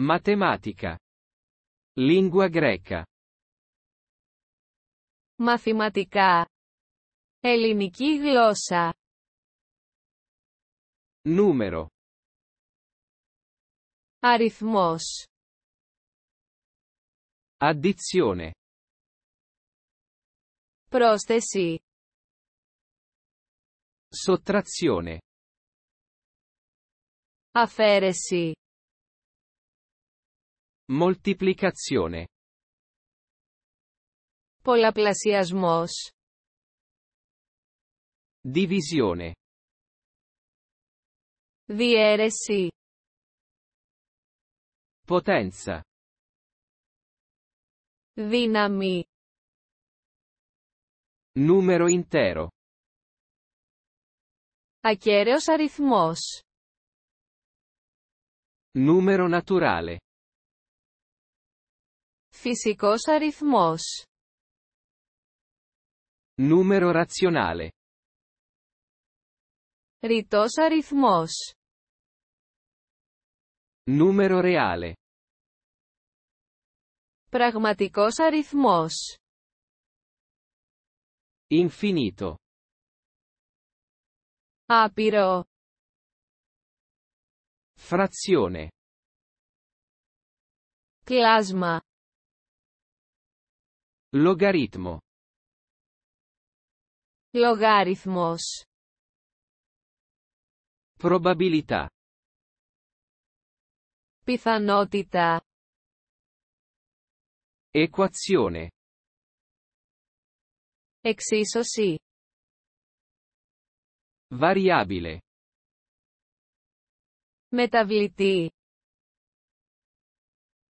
Matematica. Lingua greca. Μαθηματικά. Ελληνική γλώσσα. Numero. Αριθμός. Addizione. Πρόσθεση. Sottrazione. Αφαίρεση. Moltiplicazione. Πολλαπλασιασμός. Divisione. Διέρεση. Potenza. Δύναμη. Numero intero. Ακέραιος αριθμός. Numero naturale. Φυσικός αριθμός. Numero razionale. Ρητός αριθμός. Numero reale. Πραγματικός αριθμός. Infinito. Άπειρο. Frazione. Κλάσμα. Logaritmo. Λογάριθμος. Probabilità. Πιθανότητα. Equazione. Εξίσωση. Variabile. Μεταβλητή.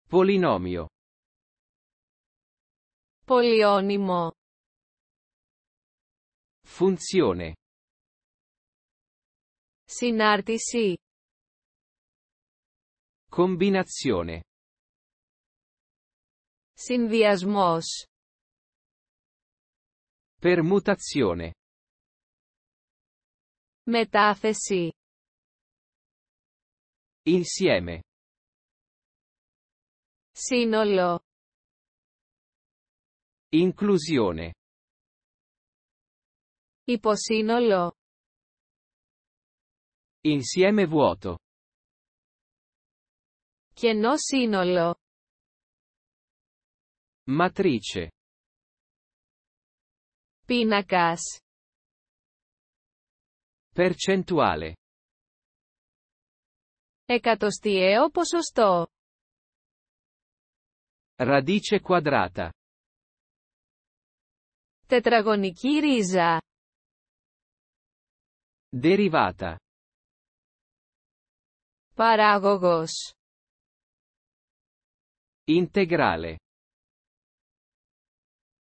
Polinomio. Πολυώνυμο. Funzione. Συνάρτηση. Combinazione. Συνδυασμός. Permutazione. Μετάθεση. Insieme. Σύνολο. Inclusione. Υποσύνολο. Insieme vuoto. Κενό σύνολο. Matrice. Πίνακας. Percentuale. Εκατοστιαίο ποσοστό. Radice quadrata. Τετραγωνική ρίζα. Derivata. Παράγωγος. Integrale.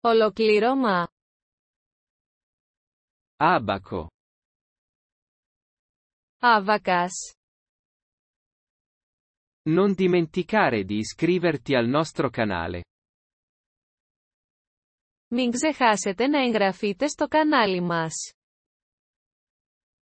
Ολοκλήρωμα. Abaco. Άβακας. Non dimenticare di iscriverti al nostro canale. Μην ξεχάσετε να εγγραφείτε στο κανάλι μας.